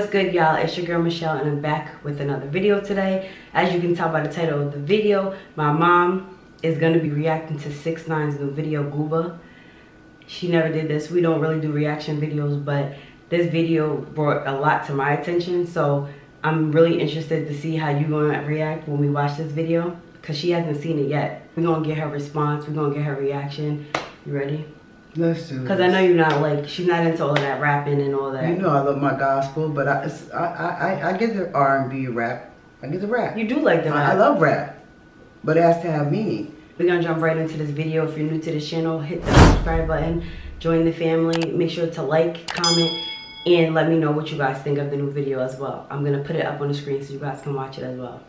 What's good y'all, it's your girl Michelle and I'm back with another video today. As you can tell by the title of the video, my mom is going to be reacting to 6ix9ine's new video, Gooba. She never did this. We don't really do reaction videos, but this video brought a lot to my attention. So I'm really interested to see how you're going to react when we watch this video because she hasn't seen it yet. We're going to get her response. We're going to get her reaction. You ready? Let's do Because I know you're not like, she's not into all of that rapping and all that. You know I love my gospel, but I I I, I get the R and B rap. I get the rap. You do like the rap. I, I love rap, but it has to have meaning. We're gonna jump right into this video. If you're new to the channel, hit the subscribe button, join the family. Make sure to like, comment, and let me know what you guys think of the new video as well. I'm gonna put it up on the screen so you guys can watch it as well.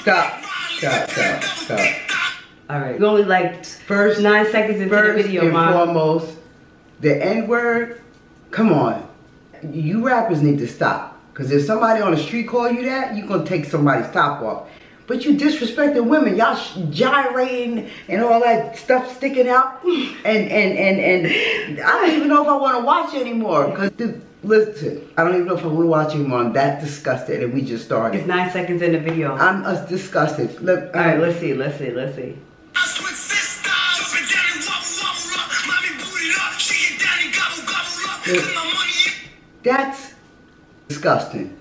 Stop. Stop. Stop. Stop. All right, we only like First, nine seconds into first the video, and mom. foremost, the N word. Come on, you rappers need to stop. Cause if somebody on the street call you that, you gonna take somebody's top off. But you disrespecting women, y'all gyrating and all that stuff sticking out, and and and and I don't even know if I want to watch anymore. Cause the, listen, I don't even know if I want to watch anymore. I'm that disgusted, and we just started. It's nine seconds in the video. I'm uh, disgusted. Look, right, um, let's see, let's see, let's see. That's disgusting.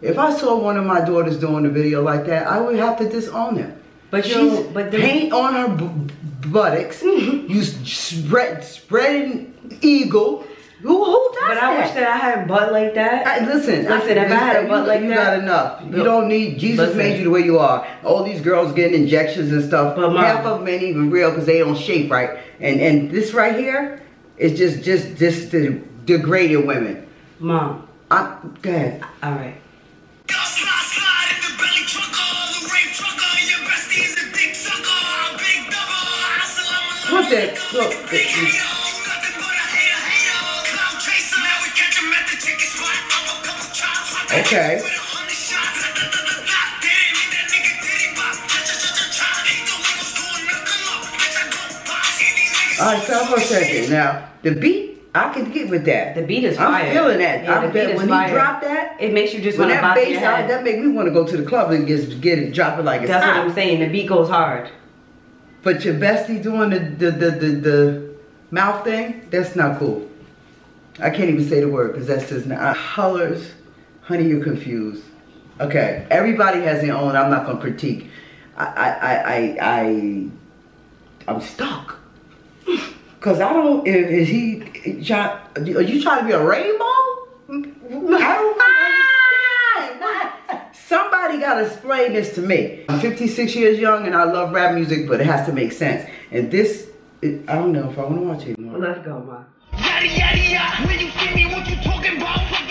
If I saw one of my daughters doing a video like that, I would have to disown them. But She's you, but the, paint on her b- buttocks. Mm-hmm. you spread spreading eagle. Who who does but that? I wish that I had a butt like that. I, listen, Listen, if I had a butt you, like you that- got enough. You Look, don't need. Jesus listen. made you the way you are. All these girls getting injections and stuff. But, Mom- half of them ain't even real because they don't shape right. And and this right here is just just just de- degrading women. Mom, I, go ahead. all right. Put that. Look. Okay. All right, stop for a second. Now the beat, I can get with that. The beat is I'm fire. feeling that. Yeah, I the bet beat is when fire. he dropped that, It makes you just when want to that bass out, that make me want to go to the club and just get it, drop it like it's That's what. I'm saying. The beat goes hard. But your bestie doing the the, the the the mouth thing, that's not cool. I can't even say the word because that's just not colors. Honey, you're confused. Okay, everybody has their own. I'm not gonna critique. I I I I, I I'm stuck. Cause I don't. Is, is he? Try, are you trying to be a rainbow? I don't understand. Somebody got to explain this to me. I'm 56 years young and I love rap music, but it has to make sense. And this, it, I don't know if I want to watch it anymore. Let's go, Mom. Yada yada yada. When you see me, what you talking about?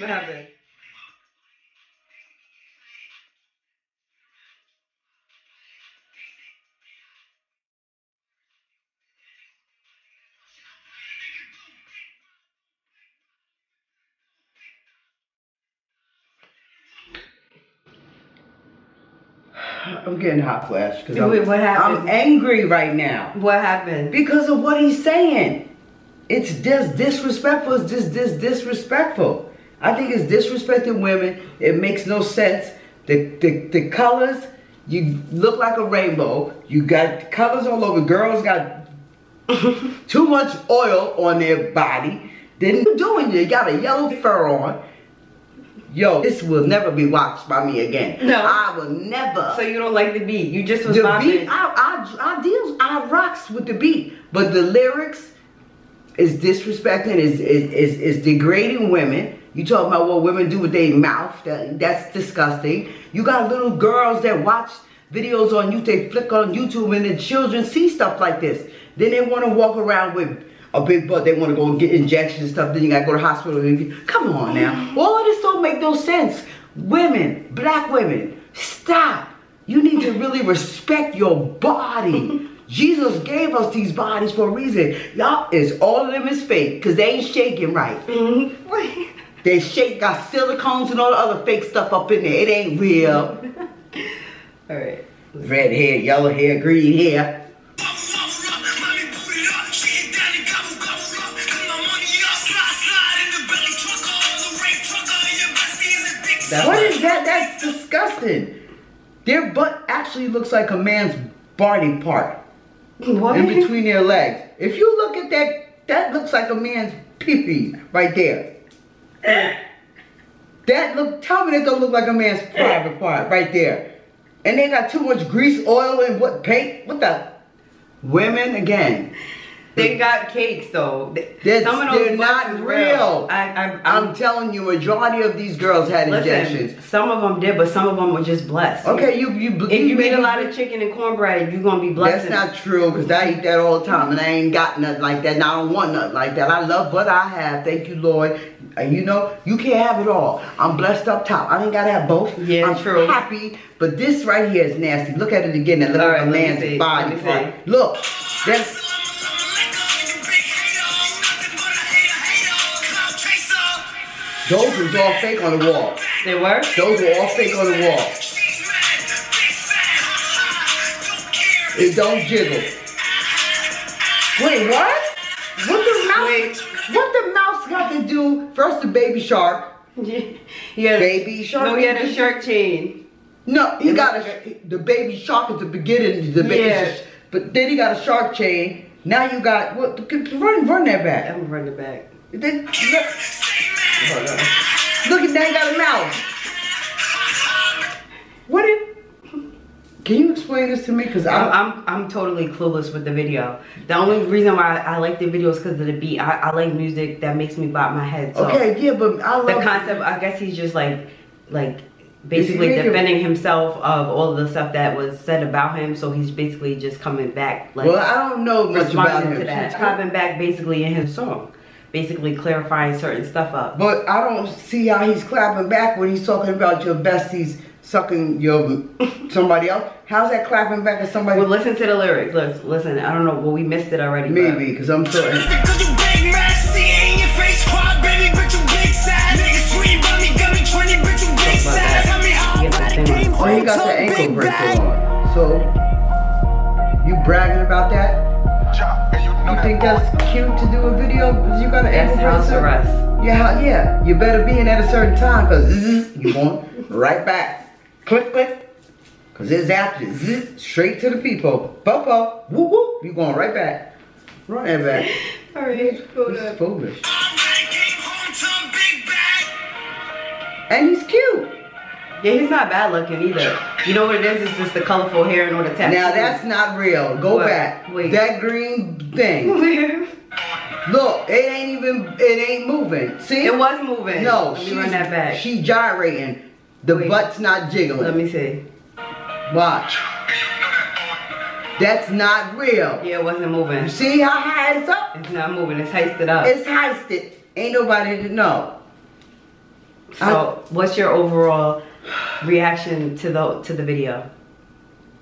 What happened? I'm getting hot flash because I'm, what happened? I'm angry right now What happened? because of what he's saying. It's just disrespectful. It's just this disrespectful. I think it's disrespecting women. It makes no sense. The, the the colors, you look like a rainbow. You got colors all over. Girls got too much oil on their body. Then you doing you got a yellow fur on. Yo, this will never be watched by me again. No. I will never. So you don't like the beat? You just was the bopping. beat, I, I, I deals, I rocks with the beat, but the lyrics is disrespecting, is is is, is degrading women. You talking about what women do with their mouth? That, that's disgusting. You got little girls that watch videos on YouTube, they flick on YouTube, and the children see stuff like this. Then they want to walk around with a big butt. They want to go and get injections and stuff. Then you gotta go to the hospital. Come on now, all of this don't make no sense. Women, black women, stop. You need to really respect your body. Jesus gave us these bodies for a reason. Y'all is all of them is fake because they ain't shaking right. Mm-hmm. They shake got silicones and all the other fake stuff up in there. It ain't real. All right. Red hair, yellow hair, green hair. What that? That's disgusting. Their butt actually looks like a man's body part What? in between their legs. If you look at that, that looks like a man's pee right there. That look. Tell me that don't look like a man's private part right there. And they got too much grease, oil, and what paint? What the? Women again. They got cakes though. They're- Some of those they're not is real. I, I, I'm telling you, majority of these girls had listen. injections. Some of them did, but some of them were just blessed. Okay, you you. If you eat a lot of chicken and cornbread, you're gonna be blessed. That's not true, because I eat that all the time, and I ain't got nothing like that, and I don't want nothing like that. I love what I have, thank you, Lord. And you know, you can't have it all. I'm blessed up top. I ain't gotta have both. Yeah, I'm true. happy, but this right here is nasty. Look at it again and look All at right, me man's body part. Look, that's those was all fake on the wall. They were. Those were all fake on the wall. It don't jiggle. Wait, what? What the mouse? Wait. What the mouse to do? First, the baby shark. yeah. Baby shark. No, he had a shark chain. No, he got a the baby shark at the beginning. The baby, Yeah. sh- but then he got a shark chain. Now you got what? Run, run that back. I'm running back. Then- look, look at that, he got a mouse. Explain this to me? Cause I'm, I, I'm I'm totally clueless with the video. The only reason why I like the video is because of the beat. I, I like music that makes me bop my head. So okay, yeah, but I love the concept, I guess he's just like like basically defending himself of all of the stuff that was said about him. So he's basically just coming back like Well, I don't know much about him. to that, coming back basically in his song, basically clarifying certain stuff up. But I don't see how he's clapping back when he's talking about your besties sucking your somebody else. How's that clapping back at somebody? Well, listen to the lyrics. Listen, listen. I don't know. Well, we missed it already. Maybe, because I'm sure. Because you big messy in your face, quad baby, but you big size. Niggas tweet about me, got me 20, but you big About size. that. Tell me how oh, You get bad the it thing came on. Oh, he from got to the a ankle big bracelet bag. on. So, you bragging about that? You think that's cute to do a video? because You got an That's ankle house bracelet? arrest. Yeah, how- yeah. You better be in at a certain time, because you going right back. Click, click. Because it's after. zzz, Straight to the people. Popo. Whoop, whoop. You going right back. Run that back. All right, hold This is up. foolish. I came home to a big bag. And he's cute. Yeah, he's not bad looking either. You know what it is? It's just the colorful hair and all the tattoos. Now that's not real. Go What? back. Wait. That green thing. Look, it ain't even. It ain't moving. See? it was moving. No, let me she's run that back. She gyrating. The Wait. butt's not jiggling. Let me see. Watch. That's not real. Yeah, it wasn't moving. You see how high it's up? It's not moving. It's heisted up. It's heisted. Ain't nobody to know. so, what's your overall reaction to the to the video?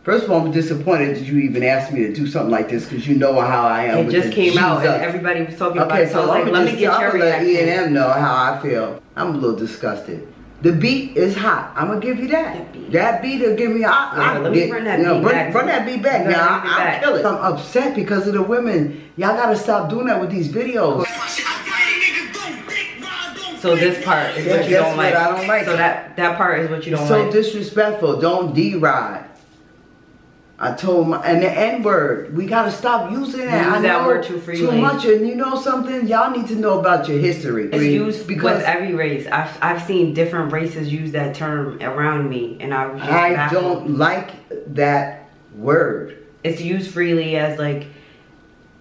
First of all, I'm disappointed that you even asked me to do something like this because you know how I am. It just came out and everybody was talking about it. So, so I was like, let me get your I'm let E&M know how I feel. I'm a little disgusted. The beat is hot. I'm gonna give you that. That beat. That beat will give me. I, Yeah, I let me get, run that you know, beat run, back. run that beat back now. I, I'll back. kill it. I'm upset because of the women. Y'all gotta stop doing that with these videos. So this part is Yeah, what you don't what like. I don't like. So that that part is what you don't so like. So disrespectful. Don't D-ride. I told my and the N word. We gotta stop using that. Use I that know word too freely. Too much, and you know something. Y'all need to know about your history. It's used because with every race. I've I've seen different races use that term around me, and I I baffled. don't like that word. It's used freely as like,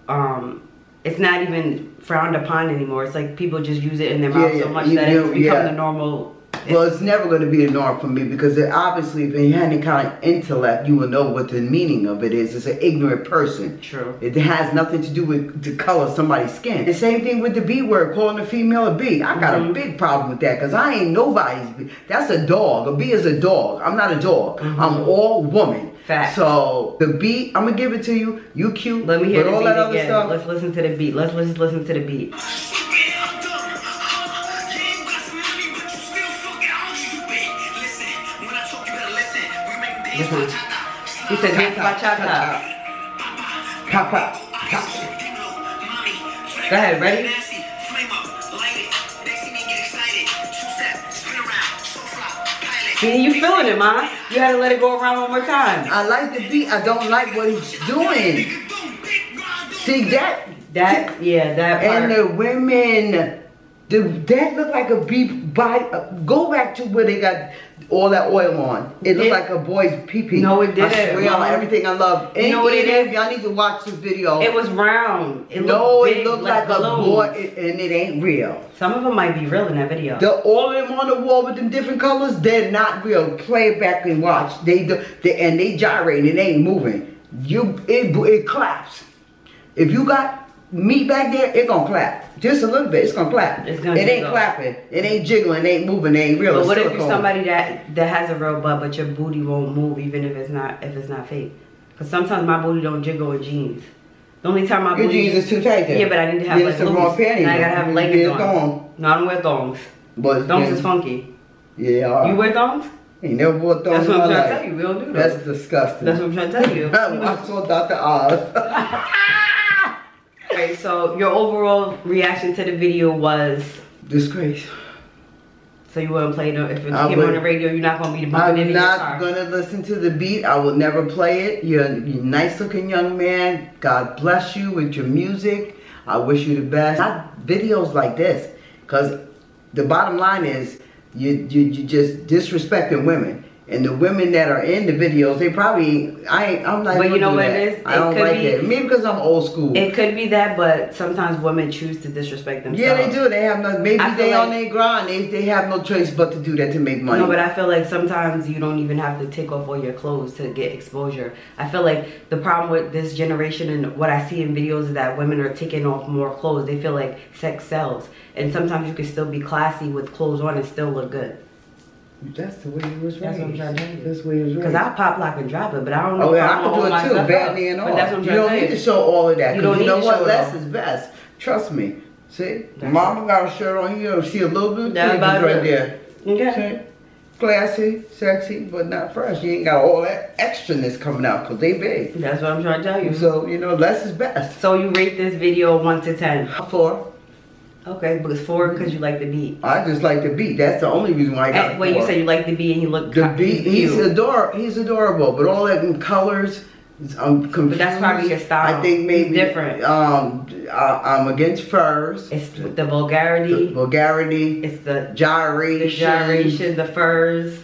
um, it's not even frowned upon anymore. It's like people just use it in their mouth yeah, so much you that know, it's become yeah. the normal Well, it's never going to be a norm for me because it, obviously, if you had any kind of intellect, you will know what the meaning of it is. It's an ignorant person. True. It has nothing to do with the color of somebody's skin. The same thing with the B word, calling a female a B. I got Mhm. a big problem with that because I ain't nobody's B. That's a dog. A B is a dog. I'm not a dog. Mhm. I'm all woman. Facts. So the beat, I'm gonna give it to you. You cute. Let me hear but the all beat that other again. stuff. Let's listen to the beat. Let's let's listen to the beat. We make dance Listen. bachata. He said dance bachata. Pop, pop, pop. Go ahead, ready? Nasty, flame up, light it. They see me get excited. Two step, spin around, so flop, pilot. See, you feeling it, ma? You had to let it go around one more time. I like the beat. I don't like what he's doing. See that? That yeah, that part. And the women, the, that look like a beat. By uh, go back to where they got all that oil on. It looked It- like a boy's pee pee. No, it didn't, I swear on everything I love. You know what it is? Y'all need to watch this video. It was round. It no, looked it looked like, a balloons. boy, and it ain't real. Some of them might be real in that video. The all of them on the wall with them different colors, they're not real. Play it back and watch. They do, they, and they gyrate. It ain't moving. You it it claps. If you got meat back there, it gonna clap. Just a little bit. It's gonna clap. It's gonna it ain't clapping. It ain't jiggling. It ain't moving. It ain't real. but what if you're somebody that that has a real butt, but your booty won't move even if it's not if it's not fake? Because sometimes my booty don't jiggle in jeans. The only time my Your booty jeans is too tight. Then. yeah, but I need to have like it's the wrong loose. panties. And I gotta have leggings on. thong. No, I don't wear thongs. But Thongs then- is funky. Yeah. You wear thongs? Ain't never wore thongs That's what I'm trying to tell you. We don't do That's disgusting. That's what I'm trying to tell you. I saw Dr. Oz. Okay, so your overall reaction to the video was Disgrace. so you wouldn't play it if it I came on the radio. You're not gonna be it I'm not gonna listen to the beat. I will never play it. You're a you're a nice looking young man. God bless you with your music. I wish you the best. Not videos like this, cause the bottom line is you you you just disrespecting women. And the women that are in the videos, they probably I I'm not. But you know what that. it is? I don't could like be- it. Maybe because I'm old school. It could be that, but sometimes women choose to disrespect themselves. yeah, they do. They have no. Maybe they on their grind. They they have no choice but to do that to make money. No, but I feel like sometimes you don't even have to take off all your clothes to get exposure. I feel like the problem with this generation and what I see in videos is that women are taking off more clothes. They feel like sex sells. And sometimes you can still be classy with clothes on and still look good. That's the way he was raised. That's what I'm trying to tell you. That's the way he was raised. Because I pop, lock, and drop it, but I don't know Oh yeah, I can do it too, badly and all. But that's what I'm you don't to need to show all of that. You don't you know what? it Less is best. Trust me. See, That's Mama got a shirt on. here. see a little bit of That's cleavage about right it. there. Okay. See? Classy, sexy, but not fresh. You ain't got all that extraness coming out because they big. That's what I'm trying to tell you. So you know, less is best. So you rate this video 1 to 10. Four. Okay, but it's 4 because you like the beat. I just like the beat. That's the only reason why I got wait, you four. said you like the beat and you look The beat, he's cute. ador he's adorable, but all that colors, I'm confused. But that's probably his style. I think He's maybe different. Um, I, I'm against furs, It's the the vulgarity. vulgarity, It's the gyration. the gyration, the furs.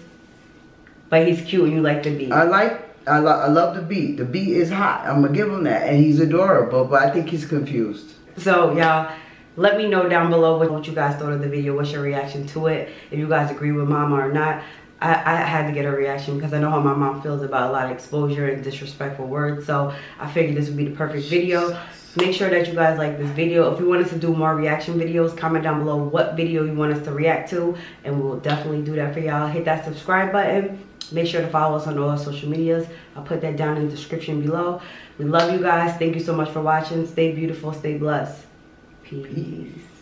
But he's cute and you like the beat. I like. I, lo- I love the beat. The beat is hot. I'm gonna give him that, and he's adorable. But I think he's confused. So y'all, let me know down below what, you guys thought of the video. What's your reaction to it? If you guys agree with Mama or not. I, I had to get a reaction because I know how my mom feels about a lot of exposure and disrespectful words. So I figured this would be the perfect video. Make sure that you guys like this video. If you want us to do more reaction videos, comment down below what video you want us to react to. And we'll definitely do that for y'all. Hit that subscribe button. Make sure to follow us on all our social medias. I'll put that down in the description below. We love you guys. Thank you so much for watching. Stay beautiful. Stay blessed. Peace.